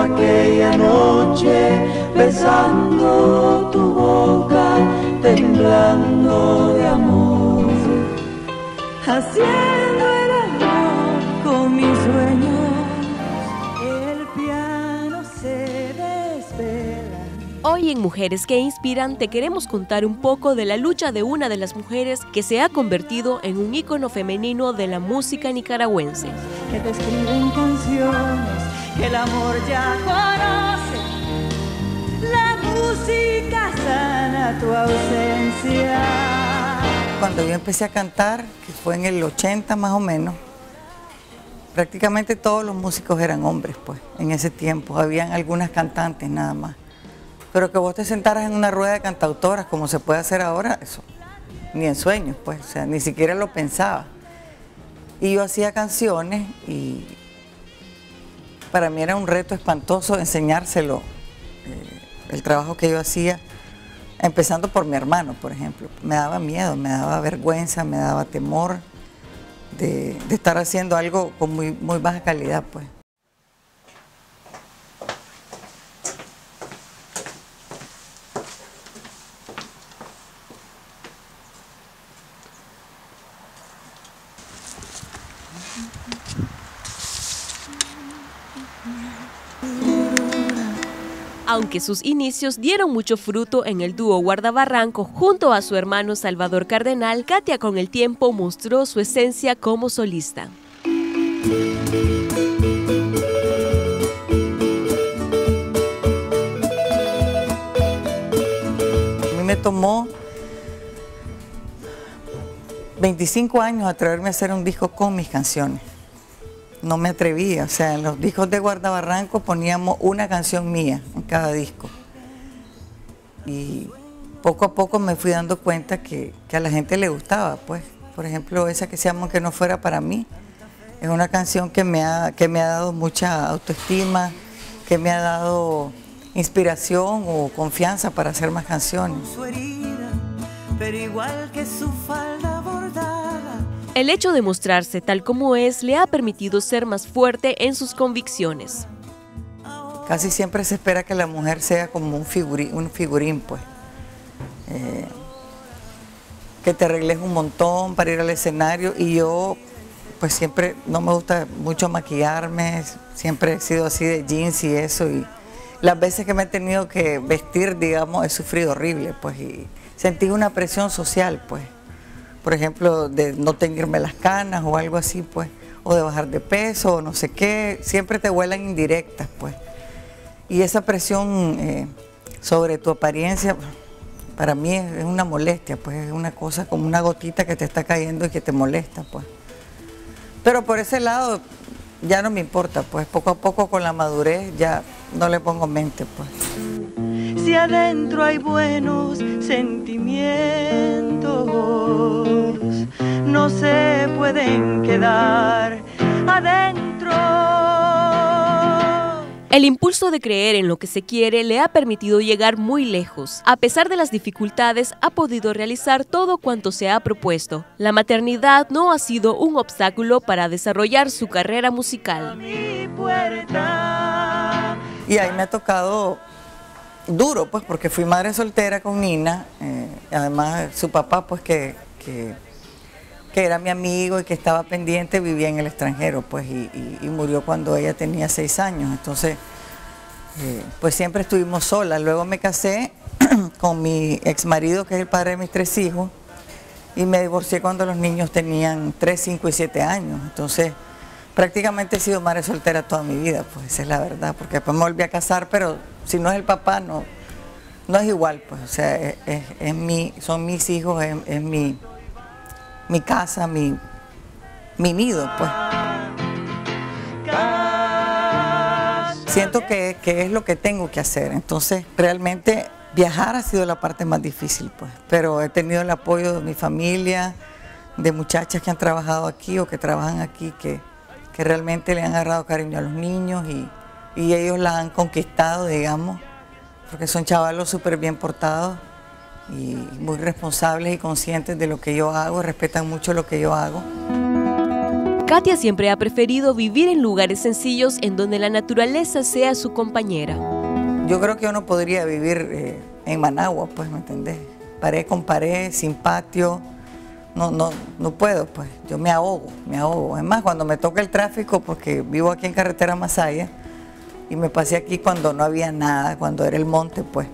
recuerdo aquella noche besando tu boca, temblando de amor. Haciendo el amor con mis sueños, el piano se desvela. Hoy en Mujeres que Inspiran te queremos contar un poco de la lucha de una de las mujeres que se ha convertido en un ícono femenino de la música nicaragüense. que te escriben canciones el amor ya conoce. La música sana tu ausencia. Cuando yo empecé a cantar, que fue en el 80 más o menos, prácticamente todos los músicos eran hombres, pues, en ese tiempo. Habían algunas cantantes nada más. Pero que vos te sentaras en una rueda de cantautoras, como se puede hacer ahora, eso, ni en sueños, pues, o sea, ni siquiera lo pensaba. Y yo hacía canciones y para mí era un reto espantoso enseñárselo, eh, el trabajo que yo hacía, empezando por mi hermano, por ejemplo. Me daba miedo, me daba vergüenza, me daba temor de, estar haciendo algo con muy, muy baja calidad, pues. Aunque sus inicios dieron mucho fruto en el dúo Guardabarranco junto a su hermano Salvador Cardenal, Katia con el tiempo mostró su esencia como solista. A mí me tomó 25 años atreverme a hacer un disco con mis canciones. No me atrevía, o sea, en los discos de Guardabarranco poníamos una canción mía en cada disco. Y poco a poco me fui dando cuenta que, que a la gente le gustaba, pues. Por ejemplo, esa que se llama Que no fuera para mí, es una canción que me ha, que me ha dado mucha autoestima, que me ha dado inspiración o confianza para hacer más canciones. Su herida, pero igual que su falda bordada. El hecho de mostrarse tal como es le ha permitido ser más fuerte en sus convicciones. Casi siempre se espera que la mujer sea como un figurín, un figurín pues. Eh, que te arregles un montón para ir al escenario y yo pues siempre no me gusta mucho maquillarme, siempre he sido así de jeans y eso y las veces que me he tenido que vestir, digamos, he sufrido horrible pues y sentí una presión social pues. Por ejemplo, de no teñirme las canas o algo así pues, o de bajar de peso o no sé qué, siempre te vuelan indirectas pues. Y esa presión eh, sobre tu apariencia, para mí es, una molestia, pues es una cosa como una gotita que te está cayendo y que te molesta, pues. Pero por ese lado ya no me importa, pues poco a poco con la madurez ya no le pongo mente, pues. Si adentro hay buenos sentimientos, no se pueden quedar adentro. El impulso de creer en lo que se quiere le ha permitido llegar muy lejos. A pesar de las dificultades, ha podido realizar todo cuanto se ha propuesto. La maternidad no ha sido un obstáculo para desarrollar su carrera musical. Mi puerta. Y ahí me ha tocado duro, pues, porque fui madre soltera con Nina, eh, además su papá, pues, que, que, era mi amigo y que estaba pendiente, vivía en el extranjero, pues, y, murió cuando ella tenía seis años, entonces, eh, pues siempre estuvimos solas. Luego me casé con mi ex marido, que es el padre de mis tres hijos, y me divorcié cuando los niños tenían 3, 5 y 7 años. Entonces, prácticamente he sido madre soltera toda mi vida, pues esa es la verdad, porque después me volví a casar, pero si no es el papá, no, no es igual, pues, o sea, es, mi, son mis hijos, es, es mi, mi casa, mi, mi nido, pues. Siento que, que es lo que tengo que hacer, entonces realmente viajar ha sido la parte más difícil, pues, pero he tenido el apoyo de mi familia, de muchachas que han trabajado aquí o que trabajan aquí, que, que realmente le han agarrado cariño a los niños y, y ellos la han conquistado, digamos, porque son chavalos súper bien portados y muy responsables y conscientes de lo que yo hago, respetan mucho lo que yo hago. Katia siempre ha preferido vivir en lugares sencillos en donde la naturaleza sea su compañera. Yo creo que yo no podría vivir eh, en Managua, pues, ¿me entendés? Pared con pared, sin patio. No, no, no puedo, pues. Yo me ahogo, me ahogo. Es más, cuando me toca el tráfico, porque vivo aquí en carretera Masaya, y me pasé aquí cuando no había nada, cuando era el monte, pues.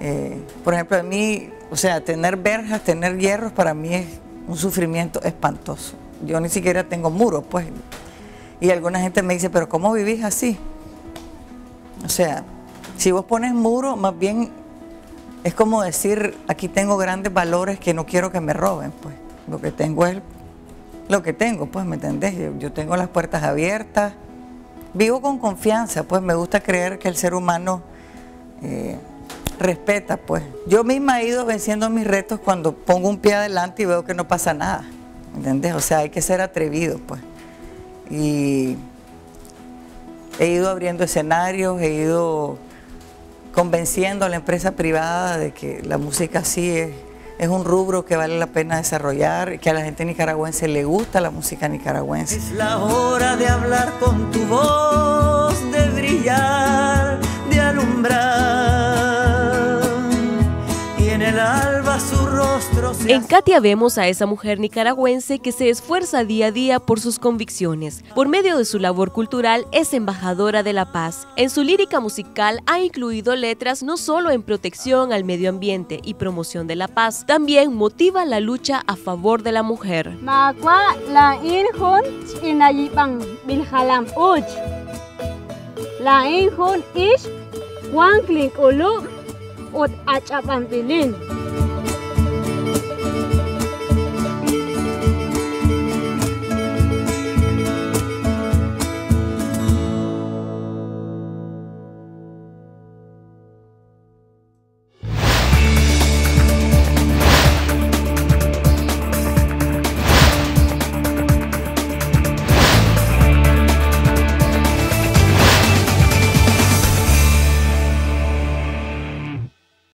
Eh, por ejemplo, a mí, o sea, tener verjas, tener hierros, para mí es un sufrimiento espantoso. Yo ni siquiera tengo muros, pues. Y alguna gente me dice, pero ¿cómo vivís así? O sea, si vos pones muro, más bien es como decir, aquí tengo grandes valores que no quiero que me roben, pues. Lo que tengo es lo que tengo, pues, ¿me entendés? Yo, tengo las puertas abiertas, vivo con confianza, pues me gusta creer que el ser humano eh, respeta, pues. Yo misma he ido venciendo mis retos cuando pongo un pie adelante y veo que no pasa nada, ¿entendés? O sea, hay que ser atrevido, pues. Y he ido abriendo escenarios, he ido convenciendo a la empresa privada de que la música sí es, un rubro que vale la pena desarrollar, que a la gente nicaragüense le gusta la música nicaragüense. Es la hora de hablar con tu voz, de brillar, de alumbrar. En Katia vemos a esa mujer nicaragüense que se esfuerza día a día por sus convicciones. Por medio de su labor cultural es embajadora de la paz. En su lírica musical ha incluido letras no solo en protección al medio ambiente y promoción de la paz, también motiva la lucha a favor de la mujer. La